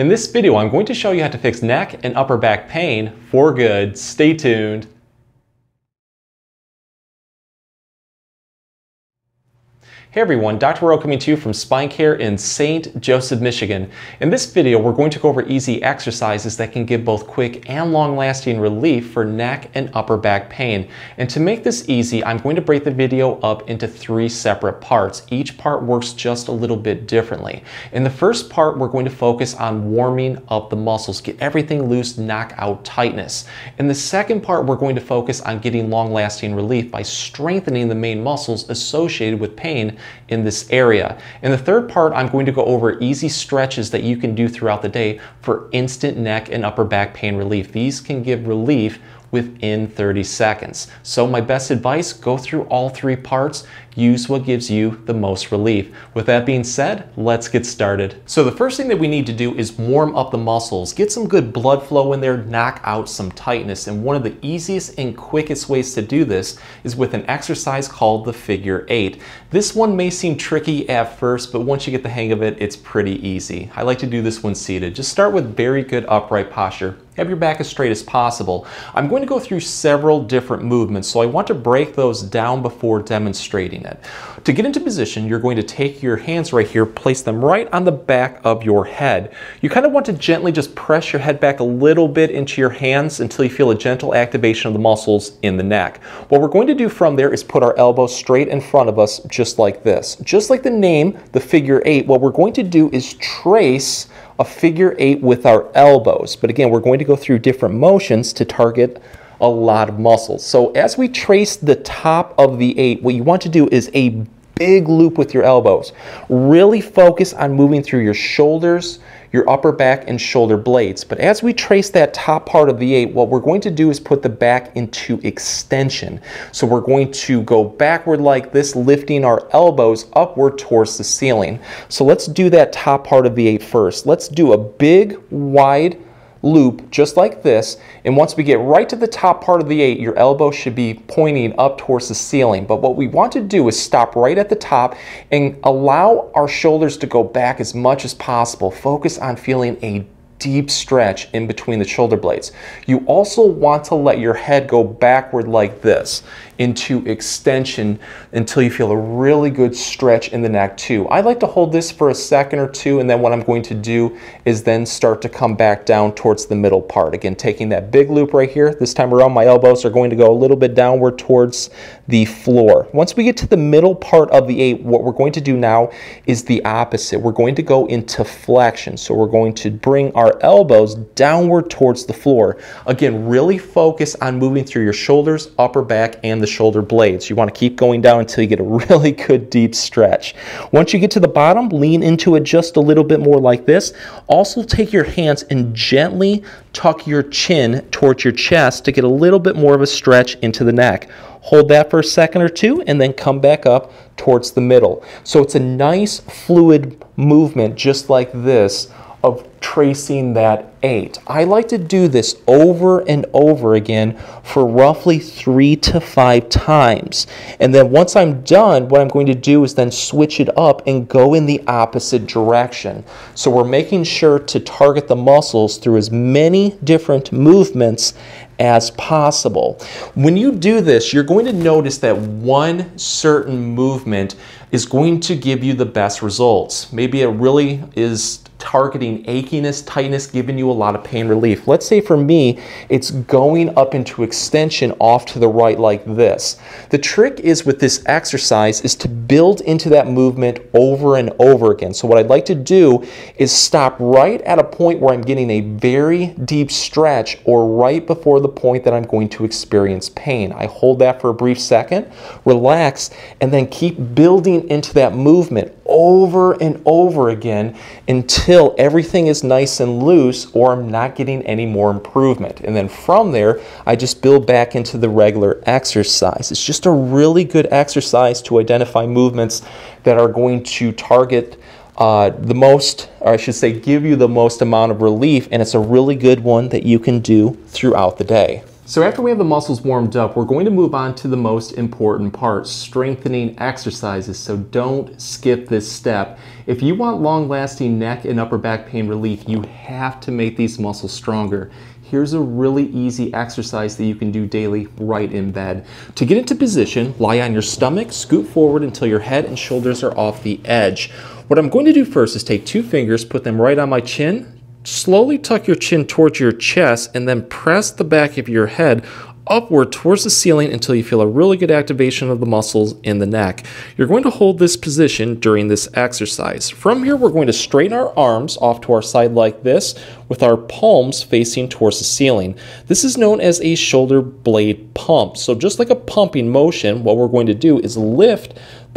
In this video, I'm going to show you how to fix neck and upper back pain for good. Stay tuned. Hey everyone, Dr. Rowe coming to you from Spine Care in St. Joseph, Michigan. In this video, we're going to go over easy exercises that can give both quick and long-lasting relief for neck and upper back pain. And to make this easy, I'm going to break the video up into three separate parts. Each part works just a little bit differently. In the first part, we're going to focus on warming up the muscles, get everything loose, knock out tightness. In the second part, we're going to focus on getting long-lasting relief by strengthening the main muscles associated with pain in this area. In the third part, I'm going to go over easy stretches that you can do throughout the day for instant neck and upper back pain relief. These can give relief within 30 seconds. So my best advice, go through all three parts, use what gives you the most relief. With that being said, let's get started. So the first thing that we need to do is warm up the muscles, get some good blood flow in there, knock out some tightness. And one of the easiest and quickest ways to do this is with an exercise called the figure eight. This one may seem tricky at first, but once you get the hang of it, it's pretty easy. I like to do this one seated. Just start with very good upright posture. Have your back as straight as possible. I'm going to go through several different movements, so I want to break those down before demonstrating it. To get into position, you're going to take your hands right here, place them right on the back of your head. You kind of want to gently just press your head back a little bit into your hands until you feel a gentle activation of the muscles in the neck. What we're going to do from there is put our elbows straight in front of us, just like this. Just like the name, the figure eight, what we're going to do is trace a figure eight with our elbows. But again, we're going to go through different motions to target a lot of muscles. So as we trace the top of the eight, what you want to do is a big loop with your elbows. Really focus on moving through your shoulders, your upper back and shoulder blades. But as we trace that top part of the eight, what we're going to do is put the back into extension. So we're going to go backward like this, lifting our elbows upward towards the ceiling. So let's do that top part of the eight first. Let's do a big, wide, loop just like this. And once we get right to the top part of the eight, your elbow should be pointing up towards the ceiling. But what we want to do is stop right at the top and allow our shoulders to go back as much as possible. Focus on feeling a deep stretch in between the shoulder blades. You also want to let your head go backward like this into extension until you feel a really good stretch in the neck too. I like to hold this for a second or two and then what I'm going to do is then start to come back down towards the middle part. Again, taking that big loop right here. This time around my elbows are going to go a little bit downward towards the floor. Once we get to the middle part of the eight, what we're going to do now is the opposite. We're going to go into flexion. So we're going to bring our elbows downward towards the floor. Again, really focus on moving through your shoulders, upper back, and the shoulder blades. You want to keep going down until you get a really good deep stretch. Once you get to the bottom, lean into it just a little bit more like this. Also take your hands and gently tuck your chin towards your chest to get a little bit more of a stretch into the neck. Hold that for a second or two and then come back up towards the middle. So it's a nice fluid movement just like this of tracing that eight. I like to do this over and over again for roughly three to five times. And then once I'm done, what I'm going to do is then switch it up and go in the opposite direction. So we're making sure to target the muscles through as many different movements as possible. When you do this, you're going to notice that one certain movement is going to give you the best results. Maybe it really is targeting achiness, tightness, giving you a lot of pain relief. Let's say for me, it's going up into extension off to the right like this. The trick is with this exercise is to build into that movement over and over again. So what I'd like to do is stop right at a point where I'm getting a very deep stretch or right before the point that I'm going to experience pain. I hold that for a brief second, relax, and then keep building into that movement over and over again until everything is nice and loose or I'm not getting any more improvement. And then from there, I just build back into the regular exercise. It's just a really good exercise to identify movements that are going to target uh, the most, or I should say, give you the most amount of relief, and it's a really good one that you can do throughout the day. So after we have the muscles warmed up, we're going to move on to the most important part, strengthening exercises. So don't skip this step. If you want long-lasting neck and upper back pain relief, you have to make these muscles stronger. Here's a really easy exercise that you can do daily right in bed. To get into position, lie on your stomach, scoot forward until your head and shoulders are off the edge. What I'm going to do first is take two fingers, put them right on my chin, Slowly tuck your chin towards your chest and then press the back of your head upward towards the ceiling until you feel a really good activation of the muscles in the neck. You're going to hold this position during this exercise. From here, we're going to straighten our arms off to our side like this with our palms facing towards the ceiling. This is known as a shoulder blade pump. So just like a pumping motion, what we're going to do is lift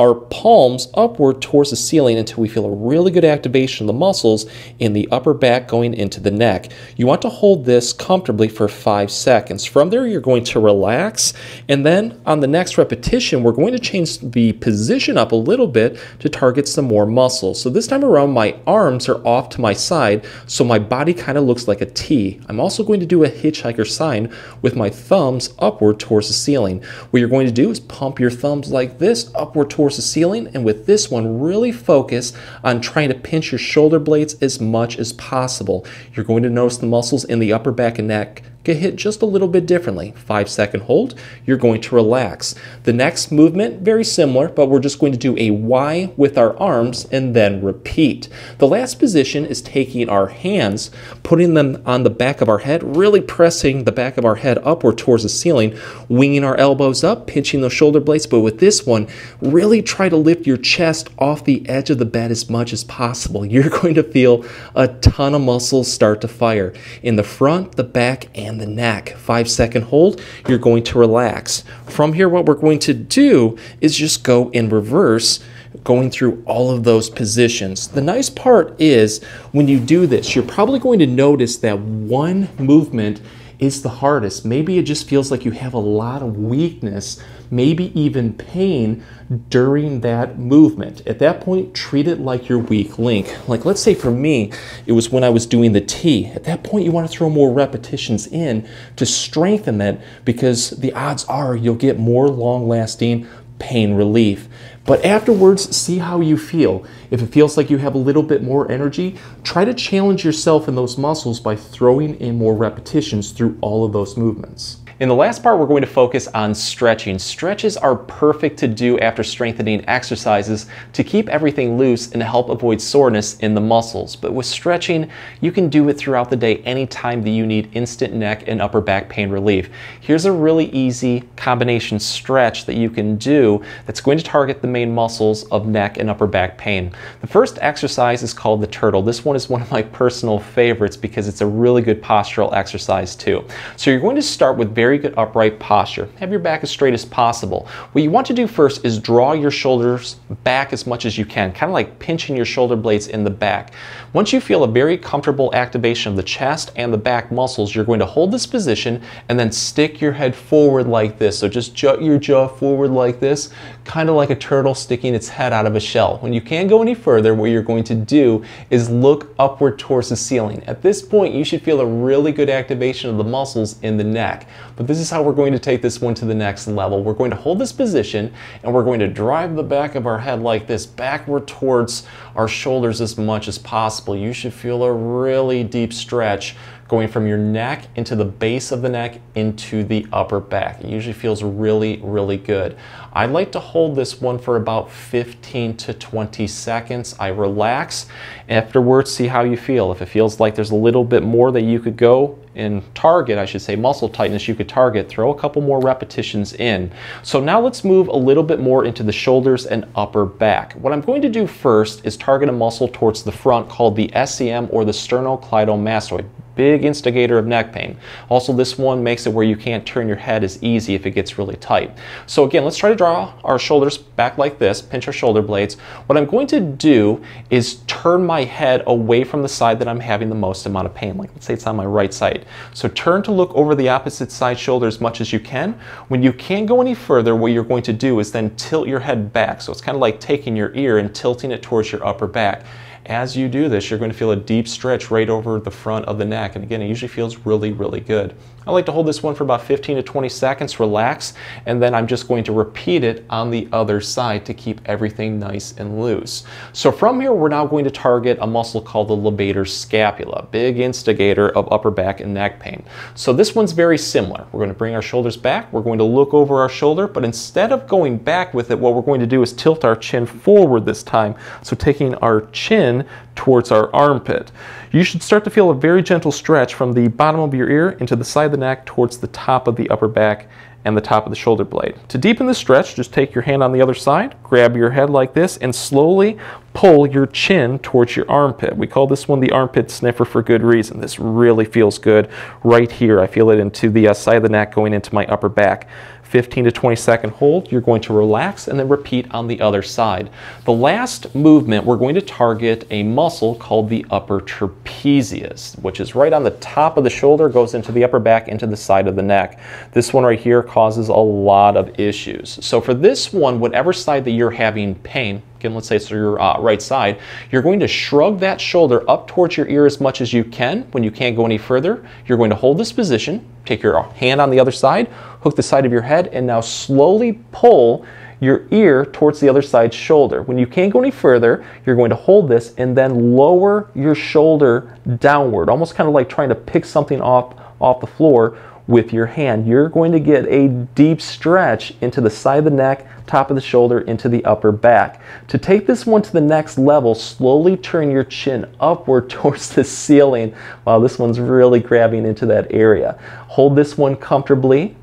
our palms upward towards the ceiling until we feel a really good activation of the muscles in the upper back going into the neck. You want to hold this comfortably for five seconds. From there, you're going to relax, and then on the next repetition, we're going to change the position up a little bit to target some more muscles. So this time around, my arms are off to my side, so my body kind of looks like a T. I'm also going to do a hitchhiker sign with my thumbs upward towards the ceiling. What you're going to do is pump your thumbs like this upward towards the ceiling. And with this one, really focus on trying to pinch your shoulder blades as much as possible. You're going to notice the muscles in the upper back and neck get hit just a little bit differently. Five second hold, you're going to relax. The next movement, very similar, but we're just going to do a Y with our arms and then repeat. The last position is taking our hands, putting them on the back of our head, really pressing the back of our head upward towards the ceiling, winging our elbows up, pinching those shoulder blades. But with this one, really try to lift your chest off the edge of the bed as much as possible. You're going to feel a ton of muscles start to fire in the front, the back, and the neck. Five second hold, you're going to relax. From here, what we're going to do is just go in reverse going through all of those positions. The nice part is when you do this, you're probably going to notice that one movement is the hardest. Maybe it just feels like you have a lot of weakness, maybe even pain during that movement. At that point, treat it like your weak link. Like, let's say for me, it was when I was doing the T. At that point, you want to throw more repetitions in to strengthen that because the odds are you'll get more long lasting pain relief. But afterwards, see how you feel. If it feels like you have a little bit more energy, try to challenge yourself in those muscles by throwing in more repetitions through all of those movements. In the last part, we're going to focus on stretching. Stretches are perfect to do after strengthening exercises to keep everything loose and help avoid soreness in the muscles. But with stretching, you can do it throughout the day anytime that you need instant neck and upper back pain relief. Here's a really easy combination stretch that you can do that's going to target the main muscles of neck and upper back pain. The first exercise is called the turtle. This one is one of my personal favorites because it's a really good postural exercise too. So you're going to start with very very good upright posture. Have your back as straight as possible. What you want to do first is draw your shoulders back as much as you can, kind of like pinching your shoulder blades in the back. Once you feel a very comfortable activation of the chest and the back muscles, you're going to hold this position and then stick your head forward like this. So just jut your jaw forward like this, kind of like a turtle sticking its head out of a shell. When you can't go any further, what you're going to do is look upward towards the ceiling. At this point, you should feel a really good activation of the muscles in the neck. But this is how we're going to take this one to the next level. We're going to hold this position and we're going to drive the back of our head like this backward towards our shoulders as much as possible. You should feel a really deep stretch going from your neck into the base of the neck into the upper back. It usually feels really, really good. I like to hold this one for about 15 to 20 seconds. I relax. Afterwards, see how you feel. If it feels like there's a little bit more that you could go and target, I should say muscle tightness you could target, throw a couple more repetitions in. So now let's move a little bit more into the shoulders and upper back. What I'm going to do first is target a muscle towards the front called the SCM or the sternocleidomastoid big instigator of neck pain. Also, this one makes it where you can't turn your head as easy if it gets really tight. So again, let's try to draw our shoulders back like this, pinch our shoulder blades. What I'm going to do is turn my head away from the side that I'm having the most amount of pain. Like let's say it's on my right side. So turn to look over the opposite side shoulder as much as you can. When you can't go any further, what you're going to do is then tilt your head back. So it's kind of like taking your ear and tilting it towards your upper back. As you do this, you're going to feel a deep stretch right over the front of the neck. And again, it usually feels really, really good. I like to hold this one for about 15 to 20 seconds, relax, and then I'm just going to repeat it on the other side to keep everything nice and loose. So from here, we're now going to target a muscle called the levator scapula, big instigator of upper back and neck pain. So this one's very similar. We're going to bring our shoulders back. We're going to look over our shoulder, but instead of going back with it, what we're going to do is tilt our chin forward this time. So taking our chin towards our armpit. You should start to feel a very gentle stretch from the bottom of your ear into the side of the neck towards the top of the upper back and the top of the shoulder blade. To deepen the stretch, just take your hand on the other side, grab your head like this, and slowly pull your chin towards your armpit. We call this one the armpit sniffer for good reason. This really feels good right here. I feel it into the uh, side of the neck going into my upper back. 15 to 20 second hold, you're going to relax and then repeat on the other side. The last movement, we're going to target a muscle called the upper trapezius, which is right on the top of the shoulder, goes into the upper back, into the side of the neck. This one right here causes a lot of issues. So for this one, whatever side that you're having pain, let's say it's your uh, right side, you're going to shrug that shoulder up towards your ear as much as you can. When you can't go any further, you're going to hold this position, take your hand on the other side, hook the side of your head, and now slowly pull your ear towards the other side's shoulder. When you can't go any further, you're going to hold this and then lower your shoulder downward, almost kind of like trying to pick something off, off the floor with your hand. You're going to get a deep stretch into the side of the neck, top of the shoulder, into the upper back. To take this one to the next level, slowly turn your chin upward towards the ceiling. Wow, this one's really grabbing into that area. Hold this one comfortably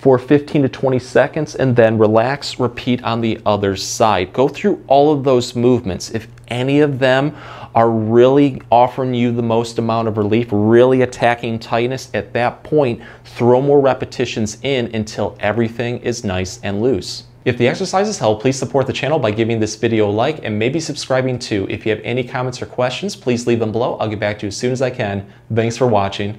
for 15 to 20 seconds and then relax, repeat on the other side. Go through all of those movements. If any of them are really offering you the most amount of relief, really attacking tightness, at that point, throw more repetitions in until everything is nice and loose. If the exercises help, please support the channel by giving this video a like and maybe subscribing too. If you have any comments or questions, please leave them below. I'll get back to you as soon as I can. Thanks for watching.